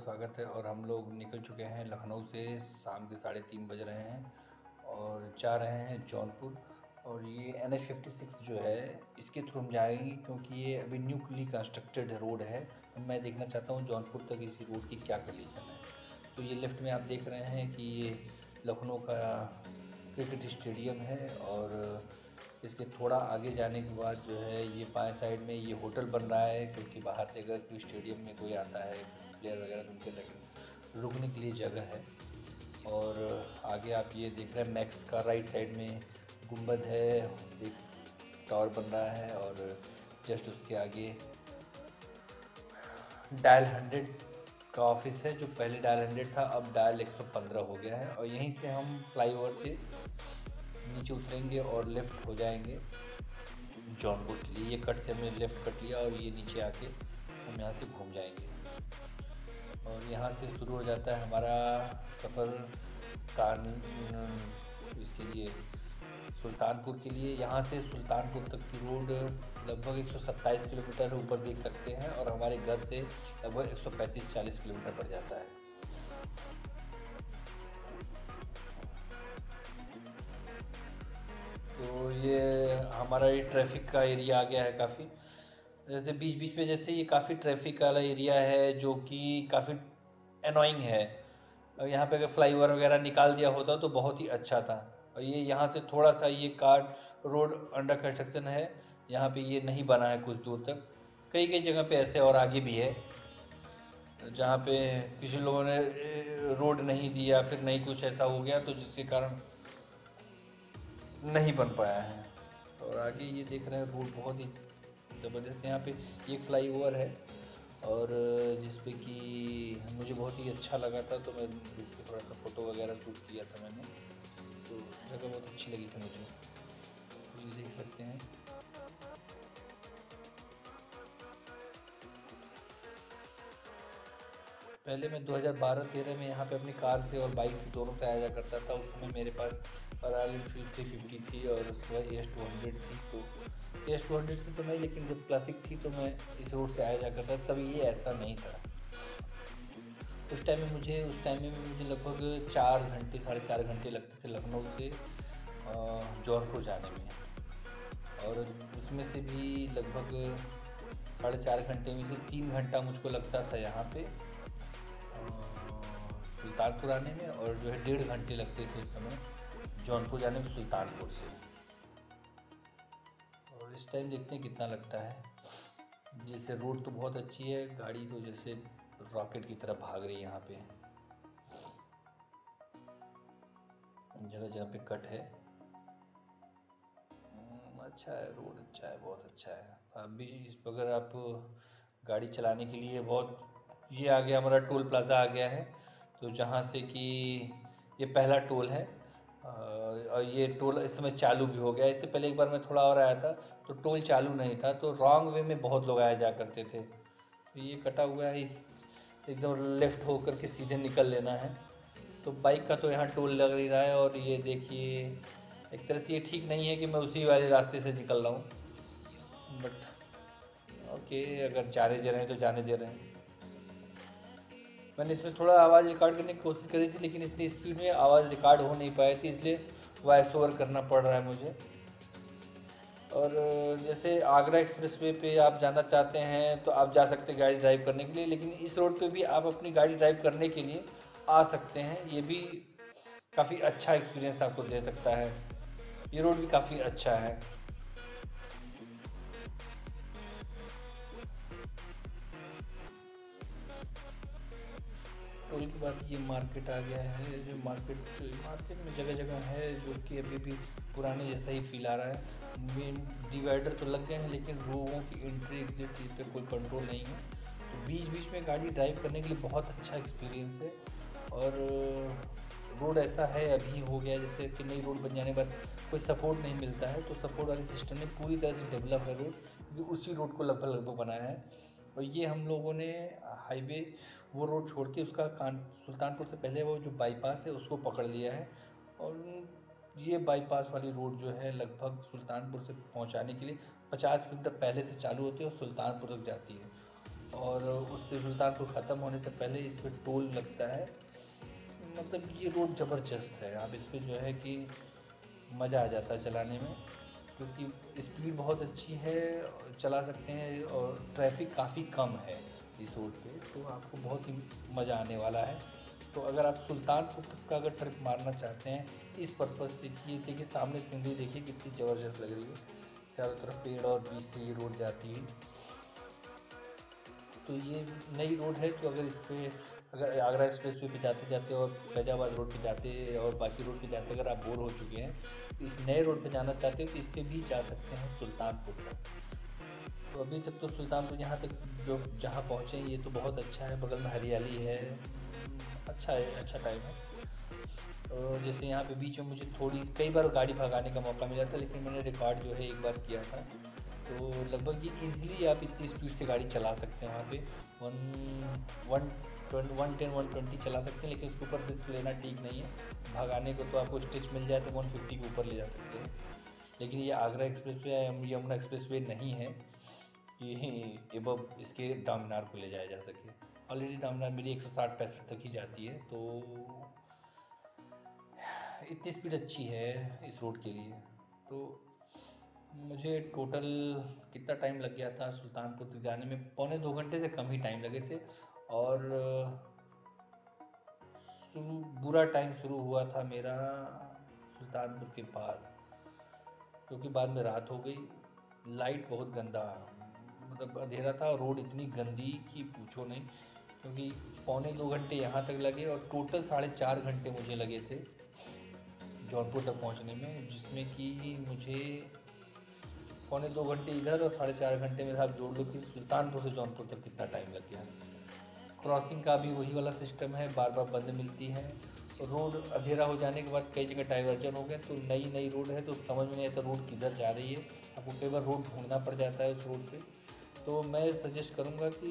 स्वागत है और हम लोग निकल चुके हैं लखनऊ से शाम के साढ़े तीन बज रहे हैं और जा रहे हैं जौनपुर। और ये एन एच फिफ्टी सिक्स जो है, इसके थ्रू हम जाएँगे क्योंकि ये अभी न्यूक्ली कंस्ट्रक्टेड रोड है। तो मैं देखना चाहता हूँ जौनपुर तक इसी रोड की क्या कंडीशन है। तो ये लेफ़्ट में आप देख रहे हैं कि ये लखनऊ का क्रिकेट स्टेडियम है और इसके थोड़ा आगे जाने के बाद जो है, ये बाएँ साइड में ये होटल बन रहा है क्योंकि बाहर से अगर कोई स्टेडियम में कोई आता है प्लेयर वगैरह तो उनके लगे रुकने के लिए जगह है। और आगे आप ये देख रहे हैं मैक्स का राइट साइड में गुंबद है एक टावर बन रहा है, और जस्ट उसके आगे डायल हंड्रेड का ऑफ़िस है, जो पहले डायल हंड्रेड था, अब डायल 115 हो गया है, और यहीं से हम फ्लाईओवर से नीचे उतरेंगे और लेफ़्ट हो जाएँगे जौनपुर के लिए। ये कट से हमने लेफ़्ट कट लिया, और ये नीचे आके हम यहाँ से घूम जाएँगे। और यहाँ से शुरू हो जाता है हमारा सफ़र कान इसके लिए। सुल्तानपुर के लिए। यहाँ से सुल्तानपुर तक की रोड लगभग 127 किलोमीटर ऊपर देख सकते हैं और हमारे घर से लगभग 135-40 किलोमीटर पड़ जाता है। तो ये हमारा ये ट्रैफ़िक का एरिया आ गया है काफ़ी। जैसे बीच बीच में जैसे ये काफ़ी ट्रैफ़िक वाला एरिया है जो कि काफ़ी अनोइंग है। यहाँ पे अगर फ्लाईओवर वगैरह निकाल दिया होता तो बहुत ही अच्छा था। और ये यहाँ से थोड़ा सा ये कार रोड अंडर कंस्ट्रक्शन है। यहाँ पे ये नहीं बना है कुछ दूर तक। कई कई जगह पे ऐसे और आगे भी है। जहाँ पे किसी लोगों ने रोड नहीं दिया, फिर नहीं कुछ ऐसा हो गया तो जिसके कारण नहीं बन पाया है। और आगे ये देख रहे हैं, रोड बहुत ही ज़बरदस्त यहाँ पे ये फ्लाई ओवर है और जिस पे कि मुझे बहुत ही अच्छा लगा था तो मैं थोड़ा सा फ़ोटो वगैरह शूट किया था मैंने। तो जगह बहुत अच्छी लगी थी मुझे। तो ये देख सकते हैं। पहले मैं 2012-13 में यहाँ पे अपनी कार से और बाइक से दोनों से आया करता था। उस समय मेरे पास रॉयल इनफील्ड थ्री फिफ्टी थी और उसके बाद एस टू हंड्रेड थी। तो एस टू हंड्रेड से तो नहीं, लेकिन जब क्लासिक थी तो मैं इस रोड से आया जा करता तब ये ऐसा नहीं था। उस टाइम में मुझे, उस टाइम में मुझे लगभग चार घंटे, साढ़े चार घंटे लगते थे लखनऊ से जौनपुर जाने में। और उसमें से भी लगभग साढ़े चार घंटे में से तीन घंटा मुझको लगता था यहाँ पे सुल्तानपुर आने में और जो है डेढ़ घंटे लगते थे उस समय जौनपुर जाने में सुल्तानपुर से। और इस टाइम देखते हैं कितना लगता है। जैसे रोड तो बहुत अच्छी है, गाड़ी तो जैसे रॉकेट की तरह भाग रही है यहाँ पे। जगह जगह पे कट है। अच्छा है, रोड अच्छा है, बहुत अच्छा है। अभी इस अगर आप गाड़ी चलाने के लिए बहुत, ये आ गया हमारा टोल प्लाज़ा आ गया है। तो जहाँ से कि ये पहला टोल है। और ये टोल इस समय चालू भी हो गया। इससे पहले एक बार मैं थोड़ा और आया था तो टोल चालू नहीं था तो रॉन्ग वे में बहुत लोग आया जा करते थे। तो ये कटा हुआ है इस एकदम लेफ़्ट होकर के सीधे निकल लेना है। तो बाइक का तो यहाँ टोल लग ही रहा है और ये देखिए, एक तरह से ये ठीक नहीं है कि मैं उसी वाले रास्ते से निकल रहा हूँ। बट ओके अगर जाने दे रहे हैं तो जाने दे रहे हैं। मैंने इसमें थोड़ा आवाज़ रिकॉर्ड करने की कोशिश करी थी, लेकिन इतनी स्पीड में आवाज़ रिकॉर्ड हो नहीं पाई थी, इसलिए वॉइस ओवर करना पड़ रहा है मुझे। और जैसे आगरा एक्सप्रेस वे पे आप जाना चाहते हैं तो आप जा सकते हैं गाड़ी ड्राइव करने के लिए, लेकिन इस रोड पे भी आप अपनी गाड़ी ड्राइव करने के लिए आ सकते हैं। ये भी काफ़ी अच्छा एक्सपीरियंस आपको दे सकता है। ये रोड भी काफ़ी अच्छा है। टोल के बाद ये मार्केट आ गया है, जो मार्केट मार्केट में जगह जगह है, जो कि अभी भी पुराने जैसा ही फील आ रहा है। मेन डिवाइडर तो लग गए हैं, लेकिन लोगों की एंट्री एग्जिट इस पर कोई कंट्रोल नहीं है। तो बीच बीच में गाड़ी ड्राइव करने के लिए बहुत अच्छा एक्सपीरियंस है। और रोड ऐसा है, अभी हो गया जैसे कि नई रोड बन जाने के बाद कोई सपोर्ट नहीं मिलता है तो सपोर्ट वाले सिस्टम ने पूरी तरह से डेवलप है रोड क्योंकि उसी रोड को लगभग लगभग बनाया है। और ये हम लोगों ने हाईवे वो रोड छोड़ के उसका कान, सुल्तानपुर से पहले वो जो बाईपास है, उसको पकड़ लिया है। और ये बाईपास वाली रोड जो है लगभग सुल्तानपुर से पहुँचाने के लिए 50 किलोमीटर पहले से चालू होती है और सुल्तानपुर तक जाती है। और उससे सुल्तानपुर ख़त्म होने से पहले इस पर टोल लगता है। मतलब ये रोड ज़बरदस्त है। आप इस पर जो है कि मज़ा आ जाता है चलाने में, क्योंकि स्पीड बहुत अच्छी है, चला सकते हैं और ट्रैफ़िक काफ़ी कम है इस रोड पे तो आपको बहुत ही मज़ा आने वाला है। तो अगर आप सुल्तानपुर तक का अगर ट्रिप मारना चाहते हैं इस पर्पज़ से कि देखिए सामने सीनरी देखिए कितनी ज़बरदस्त लग रही है। चारों तरफ़ पेड़ और बीच से ये रोड जाती है। तो ये नई रोड है तो अगर इस पर अगर आगरा एक्सप्रेस वे पे जाते जाते और फैजाबाद रोड पे जाते और बाकी रोड पे जाते अगर आप बोर हो चुके हैं तो इस नए रोड पे जाना चाहते हो तो इस पर भी जा सकते हैं सुल्तानपुर तक। तो अभी तक तो सुल्तानपुर, यहाँ तक जो, जहाँ पहुँचे ये तो बहुत अच्छा है, बगल में हरियाली है। अच्छा है अच्छा टाइम है। और जैसे यहाँ पे बीच में मुझे थोड़ी, कई बार गाड़ी भगाने का मौका मिला था, लेकिन मैंने रिकॉर्ड जो है एक बार किया था। तो लगभग ये इजीली आप इतनी स्पीड से गाड़ी चला सकते हैं वहाँ पे। One one one ten one twenty चला सकते हैं, लेकिन उसके ऊपर रिस्क लेना ठीक नहीं है। भगाने को तो आपको स्टिच मिल जाए तो वन फिफ्टी के ऊपर ले जा सकते हैं। लेकिन ये Agra express way Yamuna express way नहीं है कि एबव इसके डामनार को ले जाया जा सके। ऑलरेडी डामनार मेरी एक सौ साठ पैंसठ तक ही जाती है तो इतनी स्पीड अच्छी है इस रोड के लिए। तो मुझे टोटल कितना टाइम लग गया था सुल्तानपुर तक जाने में? पौने दो घंटे से कम ही टाइम लगे थे और शुरू, बुरा टाइम शुरू हुआ था मेरा सुल्तानपुर के बाद, क्योंकि बाद में रात हो गई। लाइट बहुत गंदा मतलब अंधेरा था रोड इतनी गंदी कि पूछो नहीं। क्योंकि पौने दो घंटे यहाँ तक लगे और टोटल साढ़े चार घंटे मुझे लगे थे जौनपुर तक पहुँचने में, जिसमें कि मुझे पौने दो घंटे इधर और साढ़े चार घंटे में आप जोड़ लो कि सुल्तानपुर से जौनपुर तक कितना टाइम लग गया। क्रॉसिंग का भी वही वाला सिस्टम है बार बार बंद मिलती है। रोड अंधेरा हो जाने के बाद कई जगह डाइवर्जन हो गए तो नई नई रोड है तो समझ में नहीं आता रोड किधर जा रही है। आपको कई बार रोड ढूंढना पड़ जाता है उस रोड पे। तो मैं सजेस्ट करूँगा कि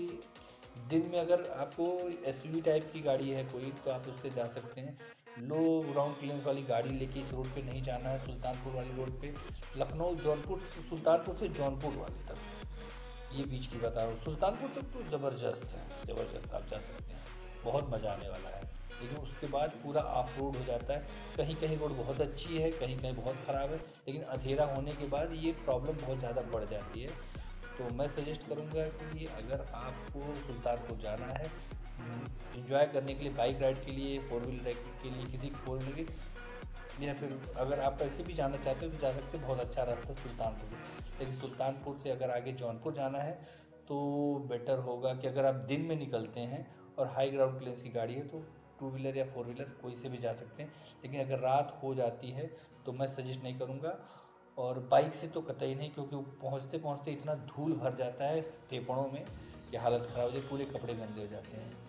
दिन में अगर आपको एसयूवी टाइप की गाड़ी है कोई तो आप उससे जा सकते हैं। लो ग्राउंड क्लियरेंस वाली गाड़ी लेके इस रोड पे नहीं जाना है, सुल्तानपुर वाली रोड पे। लखनऊ, जौनपुर, सुल्तानपुर से जौनपुर वाली तक। ये बीच की बता रहा हूँ सुल्तानपुर तक तो ज़बरदस्त है, ज़बरदस्त आप जा सकते हैं। बहुत मज़ा आने वाला है। लेकिन उसके बाद पूरा ऑफ़ रोड हो जाता है। कहीं कहीं रोड बहुत अच्छी है कहीं कहीं बहुत ख़राब है। लेकिन अंधेरा होने के बाद ये प्रॉब्लम बहुत ज़्यादा बढ़ जाती है। तो मैं सजेस्ट करूँगा कि अगर आपको सुल्तानपुर जाना है इंजॉय करने के लिए बाइक राइड के लिए फोर व्हीलर राइड के लिए, किसी फोर व्हीलर या फिर अगर आप ऐसे भी जाना चाहते हो तो जा सकते बहुत अच्छा रास्ता सुल्तानपुर। लेकिन सुल्तानपुर से अगर आगे जौनपुर जाना है तो बेटर होगा कि अगर आप दिन में निकलते हैं और हाई ग्राउंड क्लेस की गाड़ी है तो टू व्हीलर या फोर व्हीलर कोई से भी जा सकते हैं। लेकिन अगर रात हो जाती है तो मैं सजेस्ट नहीं करूँगा। और बाइक से तो कतई नहीं, क्योंकि पहुँचते पहुँचते इतना धूल भर जाता है फेफड़ों में कि हालत ख़राब हो जाए, पूरे कपड़े गंदे हो जाते हैं।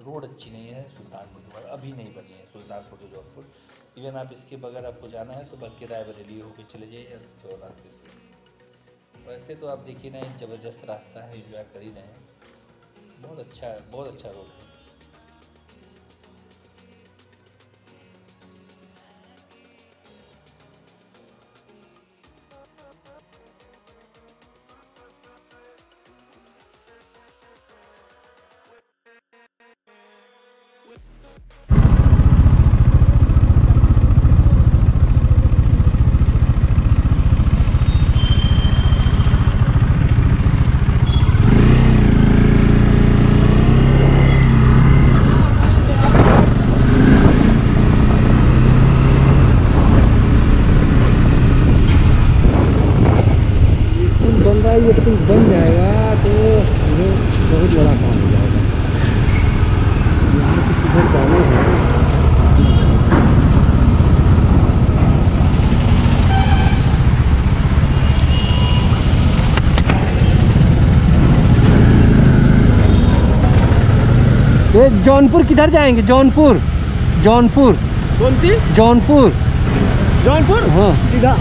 रोड अच्छी नहीं है सुल्तानपुर के बाद अभी नहीं बनी है सुल्तानपुर टू जौनपुर। इवन आप इसके बगैर आपको जाना है तो बल्कि रायबरेली होकर चले जाइए या रास्ते से। वैसे तो आप देखिए ना, एक ज़बरदस्त रास्ता है इंजॉय कर ही रहे हैं। बहुत अच्छा है बहुत अच्छा रोड है। जौनपुर किधर जाएँगे? जौनपुर। जौनपुर। कौन सी? जौनपुर। जौनपुर? हाँ। सीधा।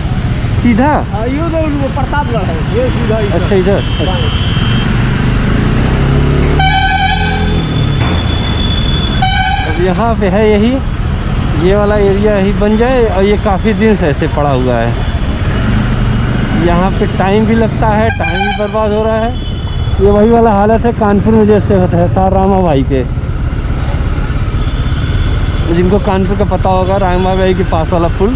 सीधा? हाँ, ये तो प्रतापगढ़ है। ये सीधा अच्छा इधर। बाएँ। यहाँ पे है यही। ये वाला एरिया ही बन जाए और ये काफ़ी दिन से ऐसे पड़ा हुआ है। यहाँ पे टाइम भी लगता है टाइम भी बर्बाद हो रहा है। ये वही वाला हालत है कानपुर में जैसे होता है तार रामा भाई के। जिनको कानपुर का पता होगा रामा भाई के पास वाला पुल।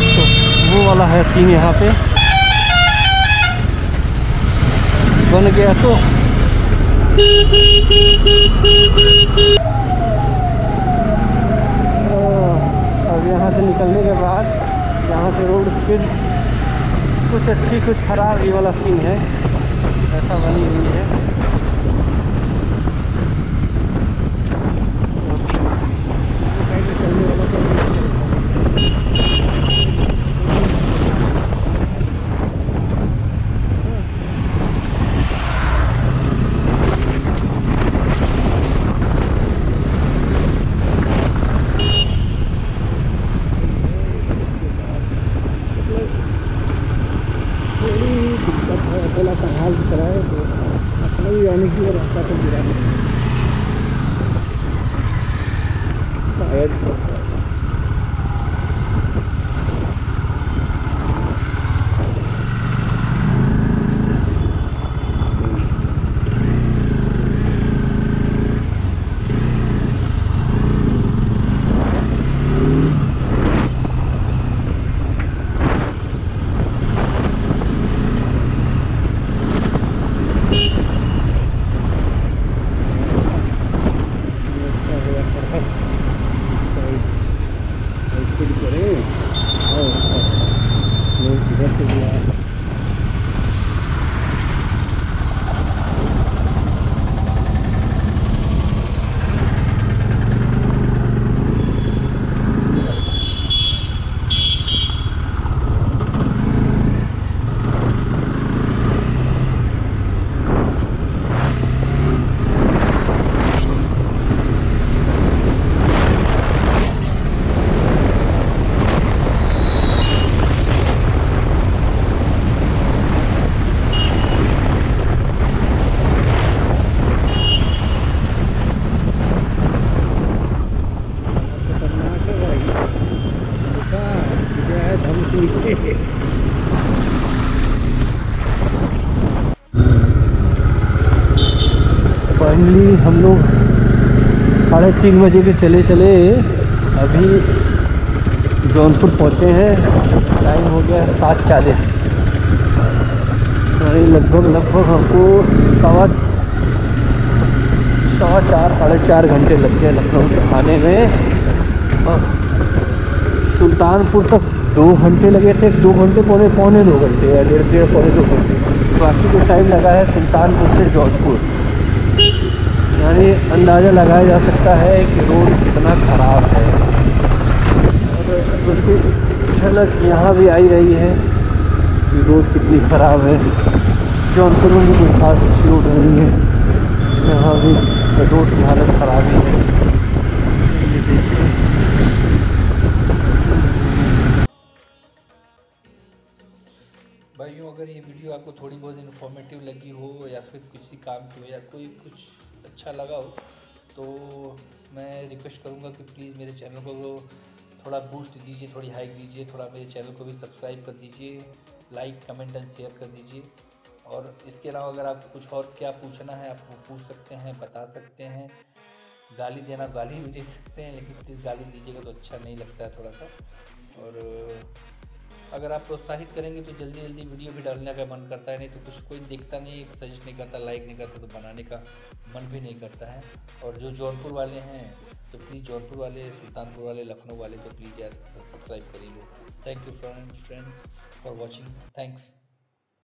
तो वो वाला है सीन यहाँ पे। बन गया तो। अब यहाँ से निकलने के बाद यहाँ से रोड फिर कुछ अच्छी, कुछ खराब ये वाला सीन है। ऐसा बनी हुई है। good. है धमकी। फाइनली हम लोग साढ़े तीन बजे के चले चले अभी जौनपुर पहुँचे हैं। टाइम हो गया है सात चालीस। यानी लगभग लगभग हमको सवा सवा चार, साढ़े चार घंटे लग गए लखनऊ आने में। और सुल्तानपुर तक दो घंटे लगे थे, दो घंटे पौने पौने दो घंटे या डेढ़ डेढ़ पौने दो घंटे। बाकी जो टाइम लगा है सुल्तानपुर से जौनपुर। यानी अंदाज़ा लगाया जा सकता है कि रोड कितना ख़राब है। उसकी झलक यहाँ भी आई रही है कि रोड कितनी ख़राब है। जौनपुर में भी कोई खास अच्छी रोड नहीं है। यहाँ भी रोड की हालत ख़राब ही है। अगर ये वीडियो आपको थोड़ी बहुत इन्फॉर्मेटिव लगी हो या फिर किसी काम की हो या कोई कुछ अच्छा लगा हो तो मैं रिक्वेस्ट करूँगा कि प्लीज़ मेरे चैनल को थोड़ा बूस्ट दीजिए, थोड़ी हाइक दीजिए थोड़ा मेरे चैनल को भी सब्सक्राइब कर दीजिए लाइक कमेंट एंड शेयर कर दीजिए। और इसके अलावा अगर आपको कुछ और क्या पूछना है, आप पूछ सकते हैं, बता सकते हैं। गाली देना गाली भी दे सकते हैं, लेकिन प्लीज़ गाली दीजिएगा तो अच्छा नहीं लगता है थोड़ा सा। और अगर आप प्रोत्साहित करेंगे तो जल्दी जल्दी वीडियो भी डालने का मन करता है, नहीं तो कुछ कोई देखता नहीं सजेस्ट नहीं करता लाइक नहीं करता तो बनाने का मन भी नहीं करता है। और जो जौनपुर वाले हैं तो प्लीज़ जौनपुर वाले, सुल्तानपुर वाले, लखनऊ वाले तो प्लीज़ यार सब्सक्राइब करिए thank you friends friends for watching thanks